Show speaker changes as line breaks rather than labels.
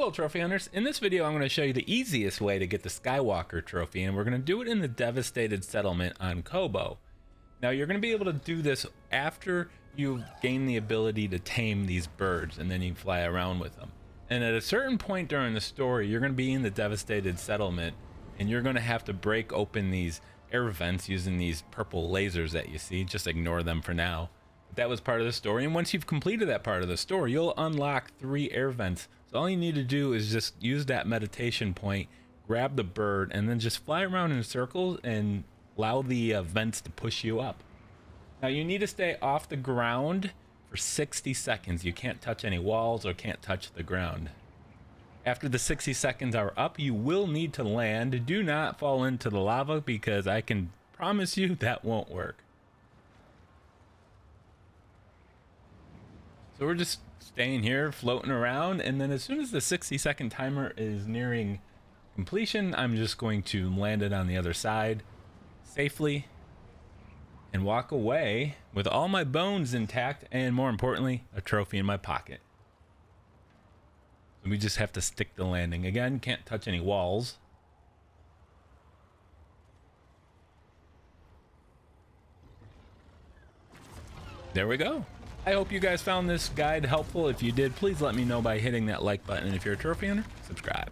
Hello trophy hunters, in this video I'm going to show you the easiest way to get the Skywalker trophy and we're going to do it in the devastated settlement on Koboh. Now you're going to be able to do this after you gain the ability to tame these birds and then you fly around with them. And at a certain point during the story you're going to be in the devastated settlement and you're going to have to break open these air vents using these purple lasers that you see, just ignore them for now. That was part of the story and once you've completed that part of the story you'll unlock three air vents so all you need to do is just use that meditation point, grab the bird, and then just fly around in circles and allow the uh, vents to push you up. Now you need to stay off the ground for 60 seconds. You can't touch any walls or can't touch the ground. After the 60 seconds are up, you will need to land. Do not fall into the lava because I can promise you that won't work. So we're just staying here, floating around, and then as soon as the 60 second timer is nearing completion, I'm just going to land it on the other side safely and walk away with all my bones intact and more importantly, a trophy in my pocket. We just have to stick the landing. Again, can't touch any walls. There we go. I hope you guys found this guide helpful. If you did, please let me know by hitting that like button. And if you're a trophy hunter, subscribe.